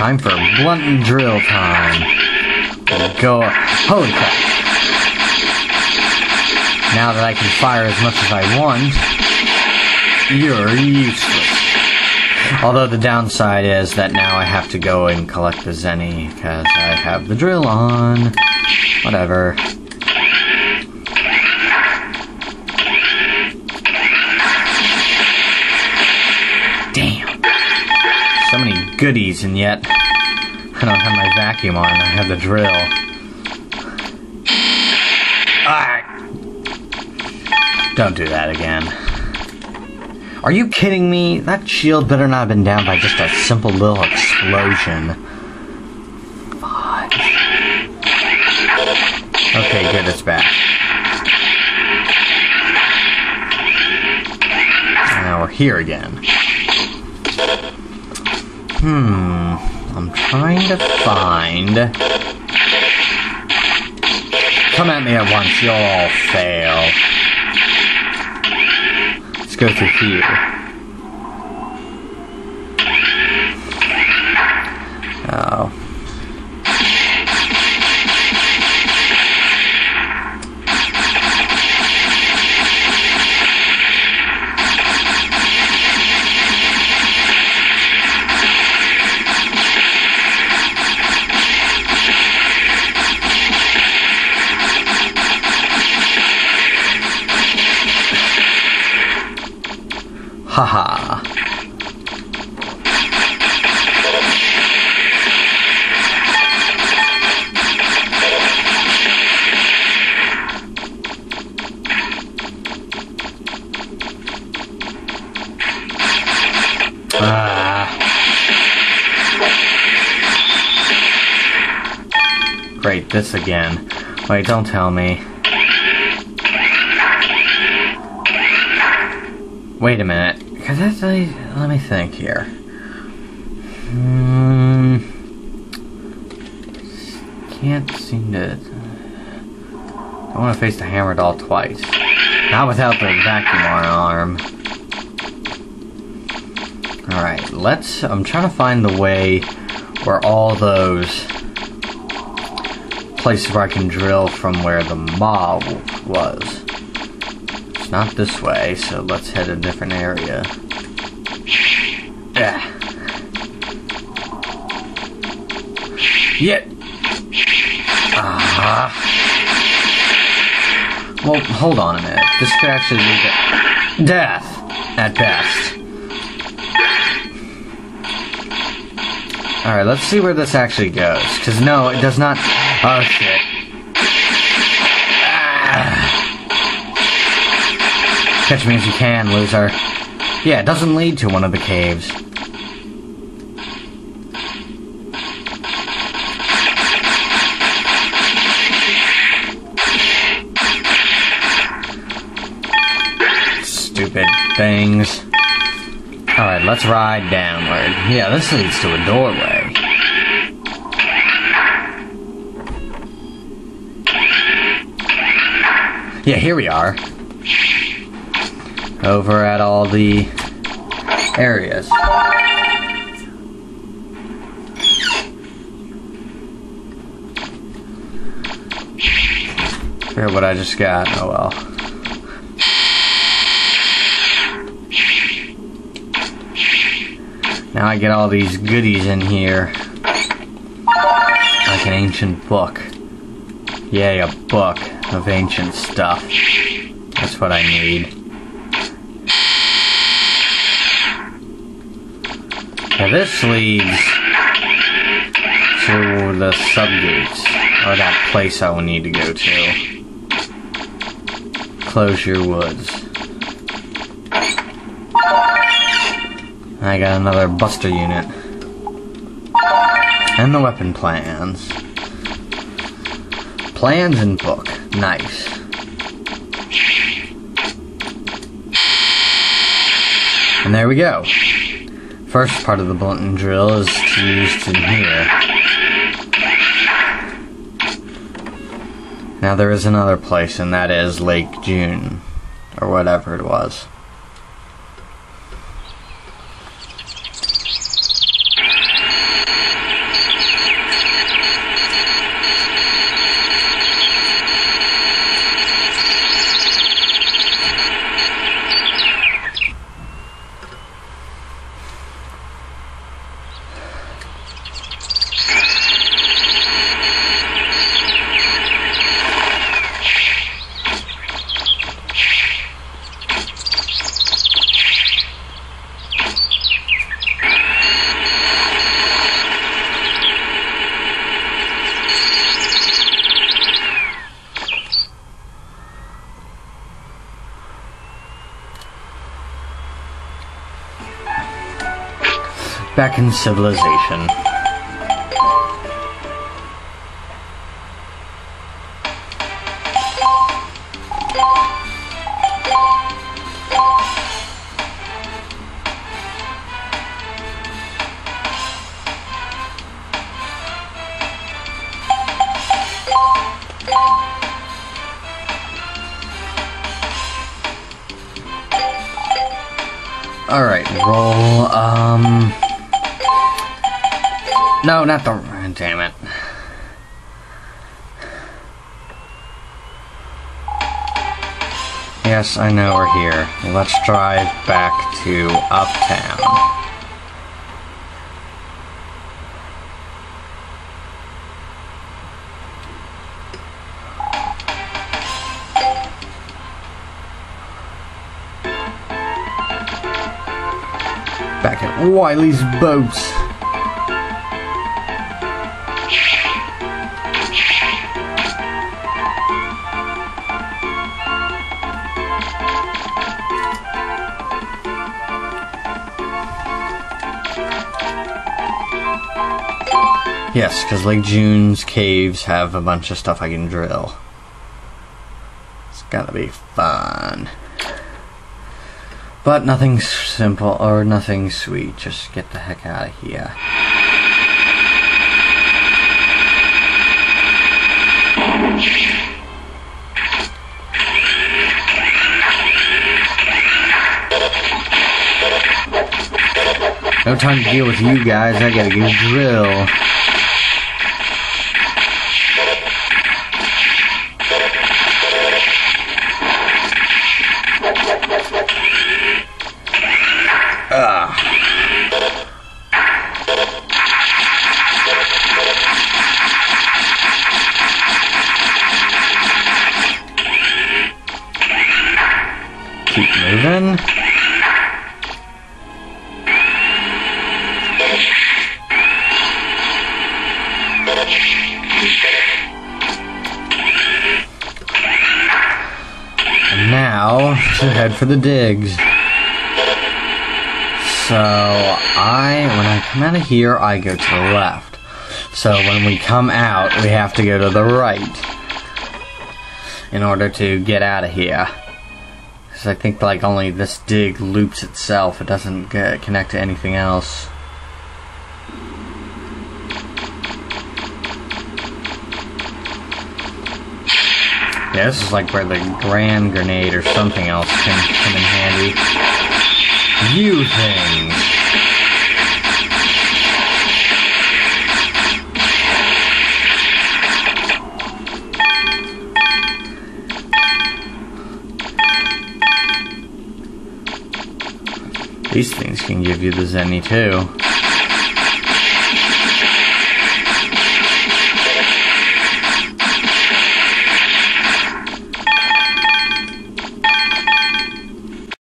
Time for Blunted Drill time. Go. Holy crap. Now that I can fire as much as I want, you're useless. Although the downside is that now I have to go and collect the Zenny because I have the drill on. Whatever. Goodies and yet I don't have my vacuum on. I have the drill. Ah. Don't do that again. Are you kidding me? That shield better not have been down by just a simple little explosion. Okay, good, it's back. Now we're here again. Hmm, I'm trying to find... Come at me at once, you'll all fail Let's go through here. Great, this again. Wait, don't tell me. Wait a minute. Cause that's let me think here. Hmm. Can't seem to. I want to face the hammer doll twice. Not without the vacuum arm. Alright, let's. I'm trying to find the way where all those places where I can drill from where the mob was. It's not this way, so let's head a different area. Yeah. Yet. Ah. Well, hold on a minute. This could actually be de death, at best. Alright, let's see where this actually goes. Because no, it does not... Oh, shit. Ah. Catch me if you can, loser. Yeah, it doesn't lead to one of the caves. Stupid things. Alright, let's ride downward. Yeah, this leads to a doorway. Yeah, here we are. Over at all the areas. Forget what I just got. Oh well. Now I get all these goodies in here. Like an ancient book. Yay, a book of ancient stuff. That's what I need. Now this leads to the subgates, or that place I will need to go to. Clozer Woods. I got another buster unit. And the weapon plans. Plans and book. Nice. And there we go. First part of the Blunted Drill is used in here. Now there is another place, and that is Lake Jyun. Or whatever it was. Back in civilization. Alright, roll, um... No, not the... Damn it. Yes, I know we're here. Let's drive back to Uptown. Back at Wiley's Boats. Yes, because Lake Jyun's caves have a bunch of stuff I can drill. It's gotta be fun. But nothing simple or nothing sweet. Just get the heck out of here. No time to deal with you guys. I gotta go drill. And now to head for the digs. So I, when I come out of here, I go to the left. So when we come out, we have to go to the right in order to get out of here. Because I think like only this dig loops itself. It doesn't get, connect to anything else. Yeah, this is like where the grand grenade or something else can come in handy. You things! These things can give you the Zenny too.